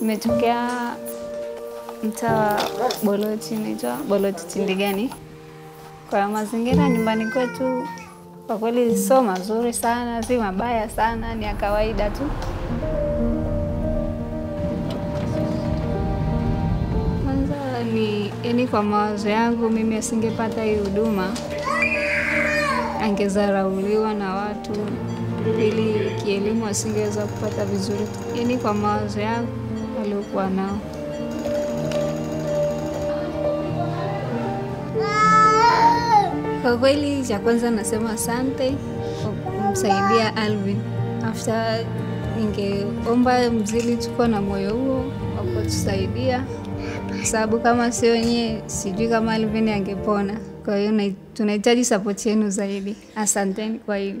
Nimetokea mtaa wa Boloti, naitwa Boloti Tindigani. Kwa mazingira nyumbani kwetu kwa kweli sio mazuri sana, si mabaya sana, ni ya kawaida tu. Kwanza ni yani, kwa mawazo yangu mimi asingepata hii huduma, angezarauliwa na watu, ili kielimu asingeweza kupata vizuri, yani kwa mawazo yangu aliokuwa nao. Kwa kweli cha kwanza nasema asante kwa kumsaidia Alvin. After ningeomba mzili tukuwa na moyo huo wa kutusaidia, kwa sababu kama sio nyie, sijui kama Alvin angepona. Kwa hiyo tunahitaji sapoti yenu zaidi. Asanteni kwa hilo.